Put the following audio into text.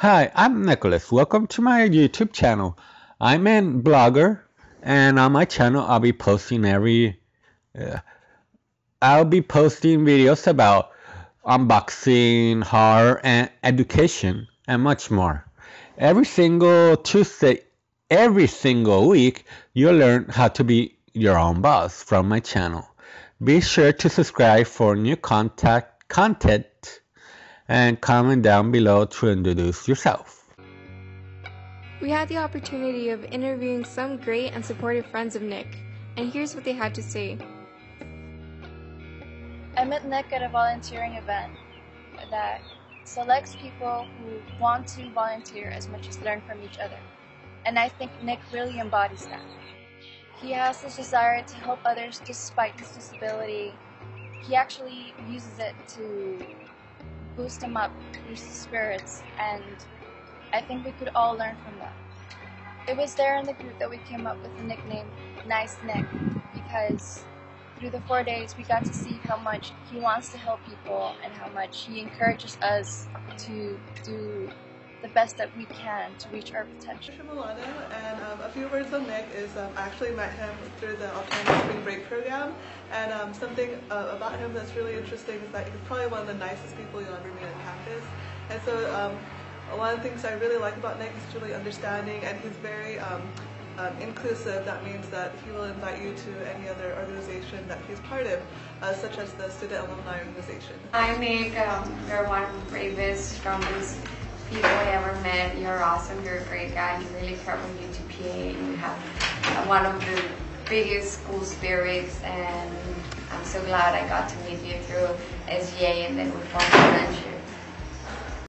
Hi, I'm Nicholas. Welcome to my YouTube channel. I'm a blogger, and on my channel, I'll be posting every. Uh, I'll be posting videos about unboxing, horror, and education, and much more. Every single Tuesday, every single week, you'll learn how to be your own boss from my channel. Be sure to subscribe for new contact content and comment down below to introduce yourself. We had the opportunity of interviewing some great and supportive friends of Nick, and here's what they had to say. I met Nick at a volunteering event that selects people who want to volunteer as much as learn from each other. And I think Nick really embodies that. He has this desire to help others despite his disability. He actually uses it to boost him up, boost his spirits, and I think we could all learn from that. It was there in the group that we came up with the nickname Nice Nick because through the four days we got to see how much he wants to help people and how much he encourages us to do the best that we can to reach our potential. Milano, and um, a few words on Nick is um, I actually met him through the Alternative Spring Break program, and um, something uh, about him that's really interesting is that he's probably one of the nicest people you'll ever meet on campus, and so um, one of the things I really like about Nick is truly understanding, and he's very um, um, inclusive. That means that he will invite you to any other organization that he's part of, uh, such as the Student Alumni Organization. Hi Nick, um, you're one of the bravest, strongest people I ever met. You're awesome. You're a great guy. You really care about UTPA. You have uh, one of the biggest school spirits, and I'm so glad I got to meet you through SGA and then we formed a friendship.